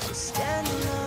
standing up.